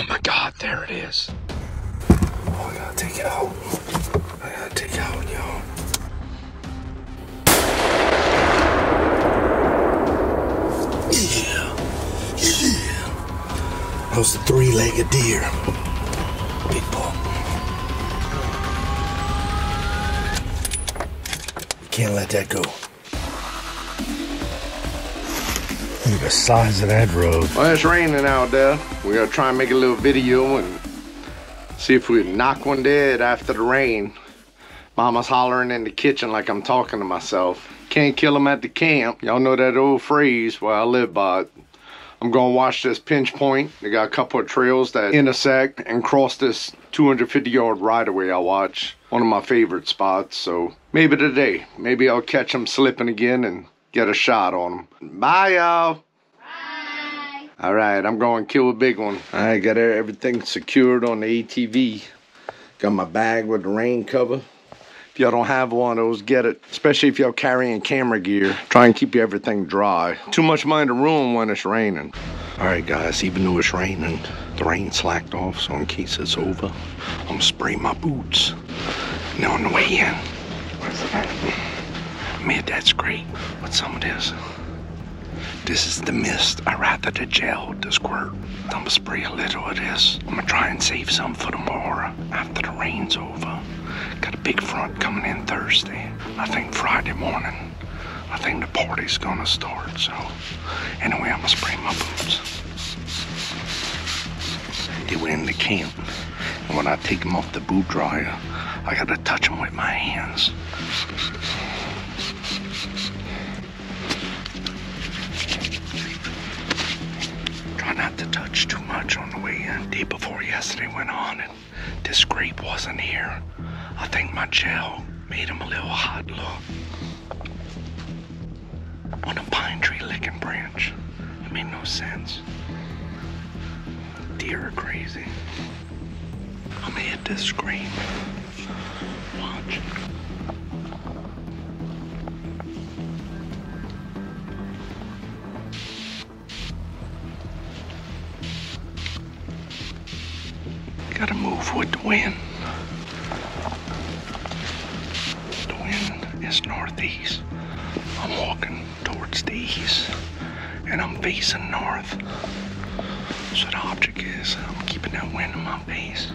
Oh my God, there it is. Oh, I gotta take it out. I gotta take it out, yo. Yeah. Yeah. That was the three-legged deer. Big. You can't let that go. Look at the size of that road. Well, it's raining out there. We're gonna try and make a little video and see if we knock one dead after the rain. Mama's hollering in the kitchen like I'm talking to myself. Can't kill kill 'em at the camp. Y'all know that old phrase where I live by it. I'm gonna watch this pinch point. They got a couple of trails that intersect and cross this 250 yard right away I watch. One of my favorite spots. So maybe today, maybe I'll catch them slipping again and get a shot on them. Bye, y'all. Bye. All right, I'm going to kill a big one. I got everything secured on the ATV. Got my bag with the rain cover. If y'all don't have one of those, get it. Especially if y'all carrying camera gear. Try and keep everything dry. Too much money to ruin when it's raining. All right, guys, even though it's raining, the rain slacked off, so in case it's over, I'm gonna spray my boots. Now on the way in, man, that's great. But some of this, this is the mist. I rather the gel, the squirt. I'm gonna spray a little of this. I'm gonna try and save some for tomorrow after the rain's over. Got a big front coming in Thursday. I think Friday morning. I think the party's gonna start, so anyway, I'm gonna spray my boots. They were in the camp, and when I take them off the boot dryer, I gotta touch them with my hands. Not to touch too much on the way in. Day before yesterday went on, and this scrape wasn't here. I think my gel made him a little hot look on a pine tree licking branch. It made no sense. Deer are crazy. I'm gonna hit this scream. Watch. Gotta move with the wind. The wind is northeast. I'm walking towards the east and I'm facing north. So the object is I'm keeping that wind in my face.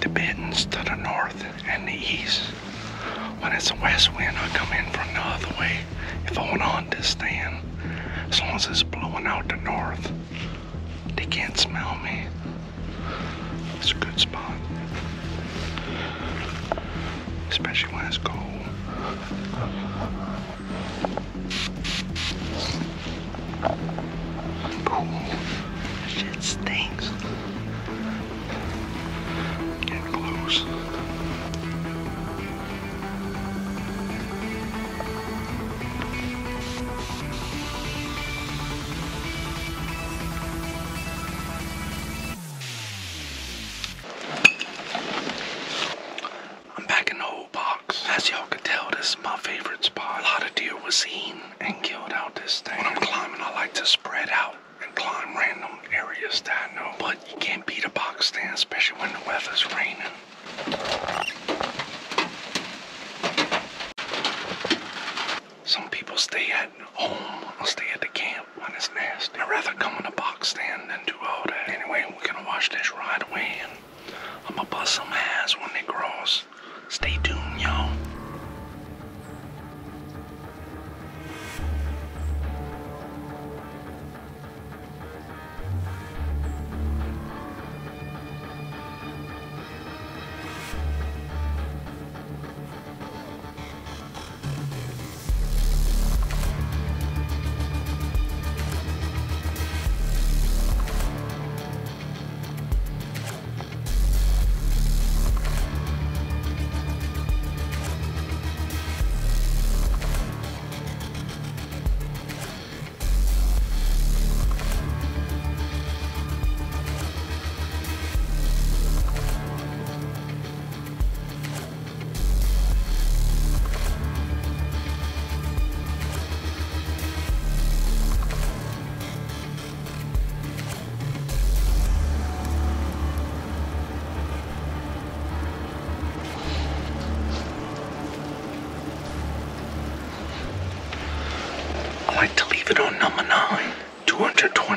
The bedding's to the north and the east. When it's a west wind, I come in from the other way. If I want to stand, as long as it's blowing out the north, they can't smell me. It's a good spot. Especially when it's cold. Ooh, shit stinks. Get close. Weather's raining. Some people stay at home or stay at the camp when it's nasty. I'd rather come in a box stand than do all that. Anyway, we're gonna watch this right away and I'm gonna bust some ass when they cross. Stay tuned, y'all.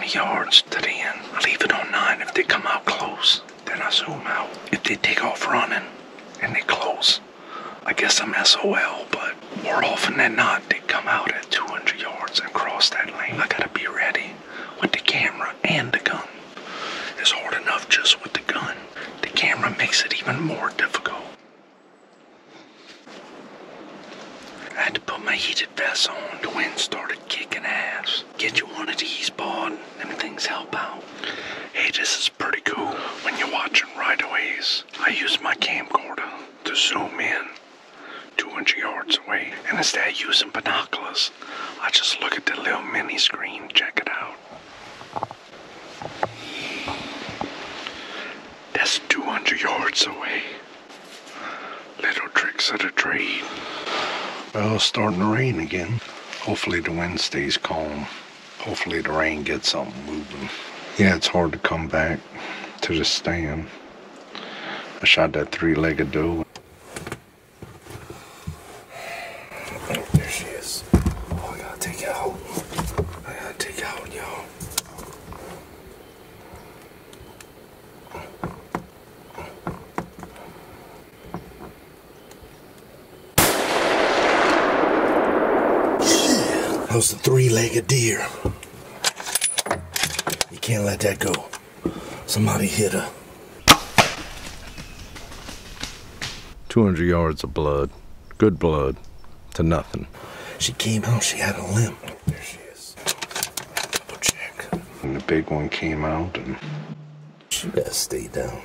20 yards to the end. I leave it on 9 if they come out close. Then I zoom out. If they take off running and they close, I guess I'm SOL, but more often than not, they come out at 200 yards and cross that lane. I gotta be ready with the camera and the gun. It's hard enough just with the gun. The camera makes it even more difficult. I had to put my heated vest on. The wind started kicking ass. Get you one of these, bud. Them things help out. Hey, this is pretty cool. When you're watching right-aways, I use my camcorder to zoom in 200 yards away. And instead of using binoculars, I just look at the little mini screen. Check it out. That's 200 yards away. Little tricks of the trade. Well, it's starting to rain again. Hopefully the wind stays calm. Hopefully the rain gets something moving. Yeah, it's hard to come back to the stand. I shot that three-legged doe. Oh, there she is. Oh, I gotta take out. I gotta take out, y'all. That was the three-legged deer. You can't let that go. Somebody hit her. 200 yards of blood. Good blood. To nothing. She came out, she had a limp. There she is. Double check. And the big one came out and She better stay down.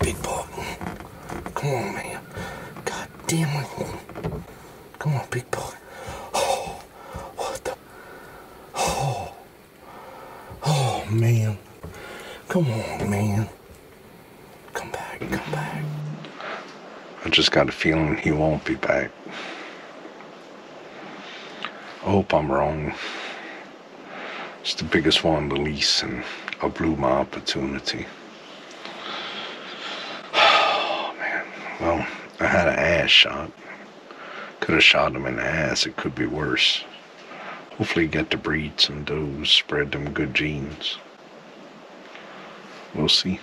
Big Bob. Come on, man. God damn it. Come on, Big Boy. Oh, what the? Oh. Oh, man. Come on, man. Come back, come back. I just got a feeling he won't be back. I hope I'm wrong. It's the biggest one, the least, and I blew my opportunity. Oh, man. Well, I had an ass shot. Could have shot him in the ass. It could be worse. Hopefully, get to breed some does, spread them good genes. We'll see.